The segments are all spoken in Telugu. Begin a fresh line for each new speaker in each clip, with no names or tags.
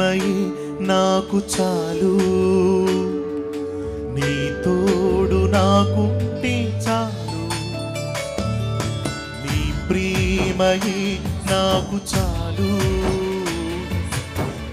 ప్రేమయే నాకు చాలు. నీ తోడు నాకుంటే చాలు. నీ ప్రేమయే నాకు చాలు.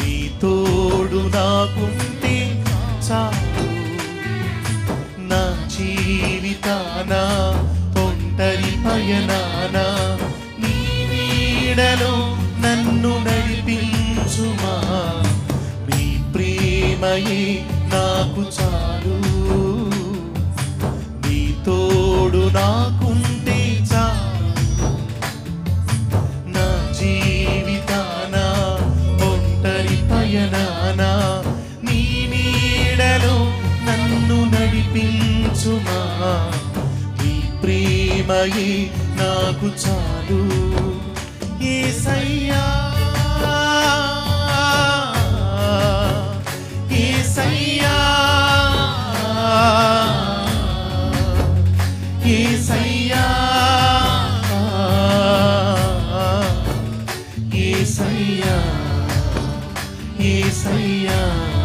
నీ తోడు నాకుంటే చాలు. నా జీవితాన ఒంటరి పయనాన నీ నీడలో నన్ను ప్రేమయి నాకు చాలు. నీ తోడు నాకుంటే చాలు. నా జీవితాన ఒంటరి పయనాన నీ నీడలో నన్ను నడిపించుమా. నీ ప్రేమయి నాకు చాలు. ఏసయ్యా ఏసయ్యా.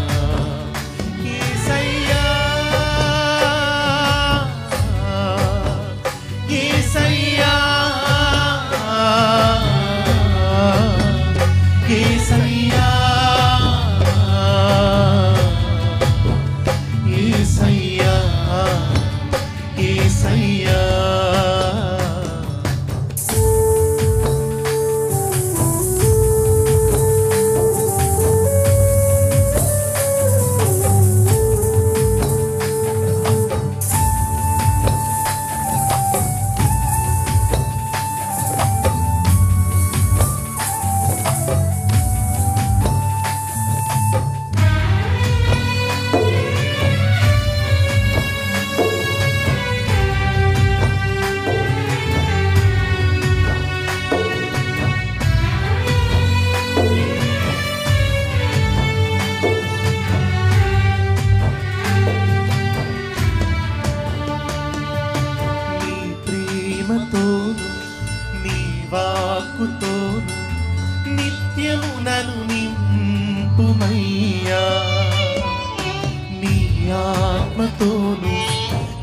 ప్రేమతోను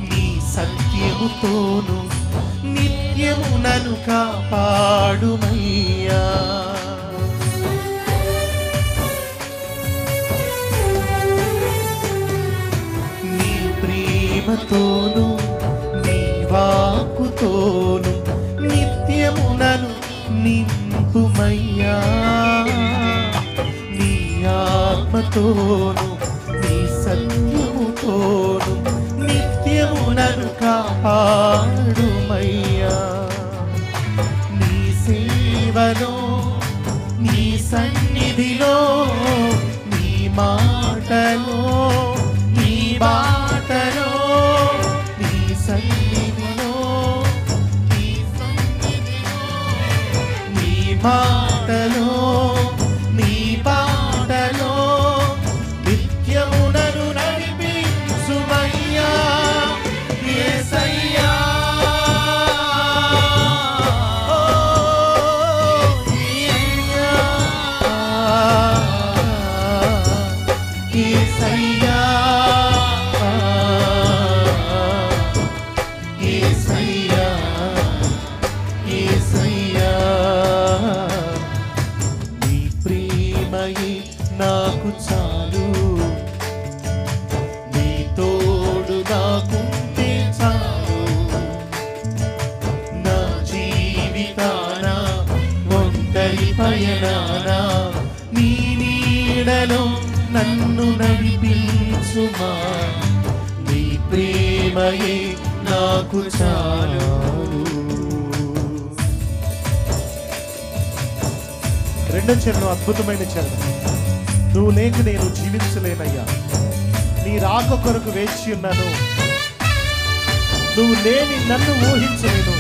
నీ సత్యముతోను నిత్యము నన్ను కాపాడుమయ్యా. నీ ప్రేమతోను నీ వాక్కుతోను నిత్యమునను నింపుమయ్యా. నీ ఆత్మతోను నీ సత్యముతోను కాపాడుమయ్యా. నీ సేవలో నీ సన్నిధిలో నీ మాటలో నీ బాటలో నీ సన్నిధిలో నీ సన్నిధిలో నీ మా పయనాన నీ నీడలో నన్ను నడిపించుమా? నీ ప్రేమయే నాకు చాలు.
రెండో చరణం అద్భుతమైన చరణం. నువ్వు లేక నేను జీవించలేనయ్యా. నీ రాక కొరకు వేచి ఉన్నాను. నువ్వు లేని నన్ను ఊహించలేను.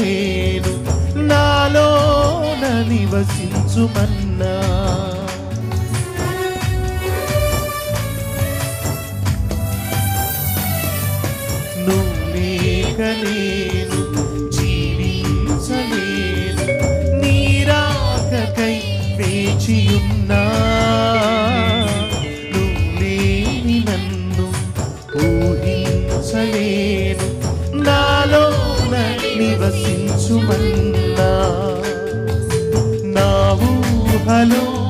నేను నాలోన నివసించుమన్నా. నువ్వేక నేను జీవించలేను నీరాకై వేచియున్నా. నన్ను ఊహించలేను నివసించుమన్నా. నా ఊహలో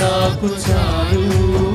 ना पुचारू